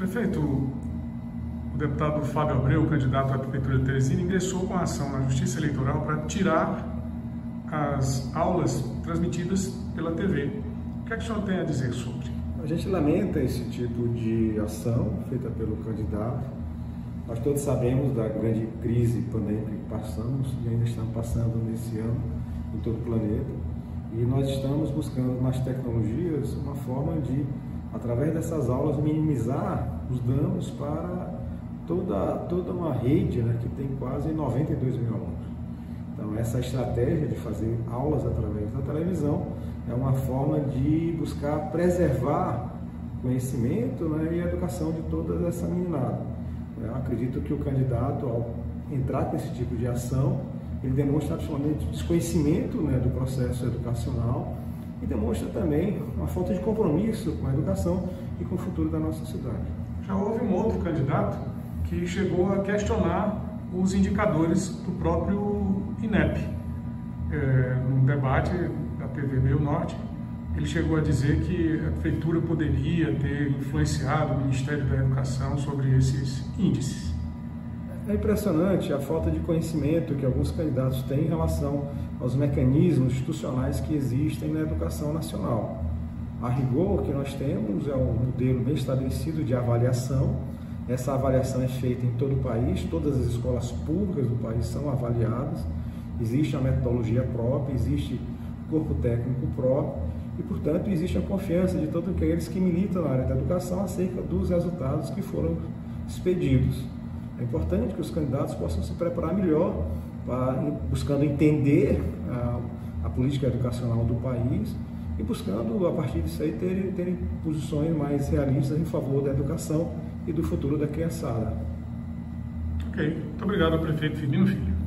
Prefeito, o deputado Fábio Abreu, candidato à Prefeitura de Teresina, ingressou com a ação na Justiça Eleitoral para tirar as aulas transmitidas pela TV. O que é que o senhor tem a dizer sobre? A gente lamenta esse tipo de ação feita pelo candidato. Nós todos sabemos da grande crise pandêmica que passamos e ainda estamos passando nesse ano em todo o planeta. E nós estamos buscando nas tecnologias uma forma de através dessas aulas, minimizar os danos para toda, toda uma rede né, que tem quase 92 mil alunos. Então, essa estratégia de fazer aulas através da televisão é uma forma de buscar preservar conhecimento né, e educação de toda essa meninada. Eu acredito que o candidato, ao entrar com esse tipo de ação, ele demonstra absolutamente desconhecimento né, do processo educacional e demonstra também uma falta de compromisso com a educação e com o futuro da nossa cidade. Já houve um outro candidato que chegou a questionar os indicadores do próprio INEP. É, num debate da TV Meio Norte, ele chegou a dizer que a prefeitura poderia ter influenciado o Ministério da Educação sobre esses índices. É impressionante a falta de conhecimento que alguns candidatos têm em relação aos mecanismos institucionais que existem na educação nacional. A rigor, o que nós temos é um modelo bem estabelecido de avaliação. Essa avaliação é feita em todo o país, todas as escolas públicas do país são avaliadas. Existe a metodologia própria, existe o corpo técnico próprio e, portanto, existe a confiança de todos aqueles que militam na área da educação acerca dos resultados que foram expedidos. É importante que os candidatos possam se preparar melhor, para, buscando entender a, a política educacional do país e buscando, a partir disso aí, terem, posições mais realistas em favor da educação e do futuro da criançada. Ok. Muito obrigado, prefeito Firmino Filho.